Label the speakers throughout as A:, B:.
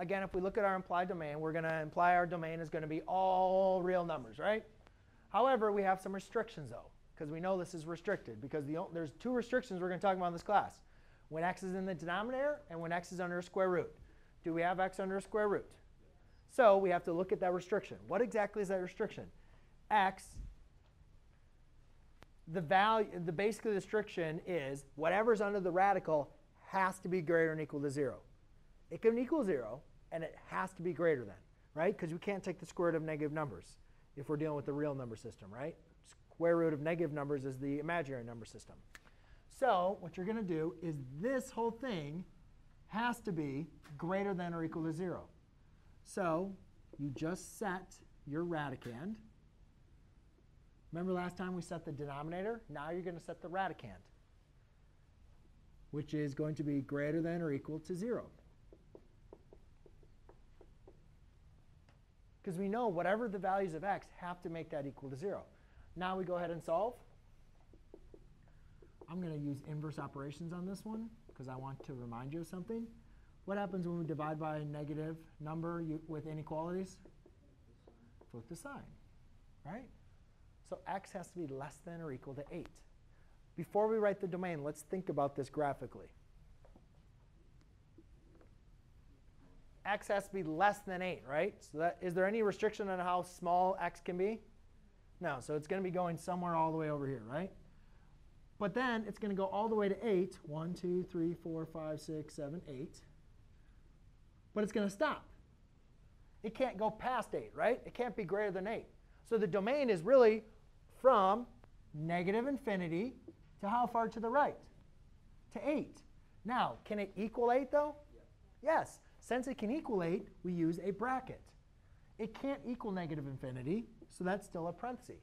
A: again, if we look at our implied domain, we're going to imply our domain is going to be all real numbers, right? However, we have some restrictions, though, because we know this is restricted. Because the, there's two restrictions we're going to talk about in this class. When x is in the denominator and when x is under a square root. Do we have x under a square root? So we have to look at that restriction. What exactly is that restriction? x, the value, the basically the restriction is whatever's under the radical has to be greater than or equal to 0. It can equal 0, and it has to be greater than, right? Because we can't take the square root of negative numbers if we're dealing with the real number system, right? Square root of negative numbers is the imaginary number system. So what you're going to do is this whole thing has to be greater than or equal to 0. So you just set your radicand. Remember last time we set the denominator? Now you're going to set the radicand, which is going to be greater than or equal to 0. Because we know whatever the values of x have to make that equal to 0. Now we go ahead and solve. I'm going to use inverse operations on this one because I want to remind you of something. What happens when we divide by a negative number with inequalities? Flip the sign, right? So x has to be less than or equal to 8. Before we write the domain, let's think about this graphically. X has to be less than 8, right? So that, is there any restriction on how small x can be? No, so it's going to be going somewhere all the way over here, right? But then it's going to go all the way to 8. 1, 2, 3, 4, 5, 6, 7, 8. But it's going to stop. It can't go past 8, right? It can't be greater than 8. So the domain is really from negative infinity to how far to the right? To 8. Now, can it equal 8, though? Yes. Since it can equal 8, we use a bracket. It can't equal negative infinity, so that's still a parenthesis.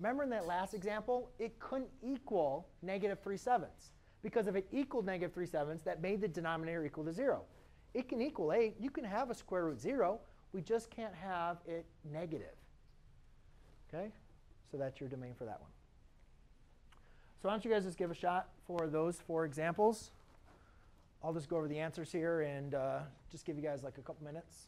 A: Remember in that last example, it couldn't equal negative 3 sevenths. Because if it equaled negative 3 sevenths, that made the denominator equal to 0. It can equal 8. You can have a square root 0. We just can't have it negative. OK? So that's your domain for that one. So why don't you guys just give a shot for those four examples. I'll just go over the answers here and uh, just give you guys like a couple minutes.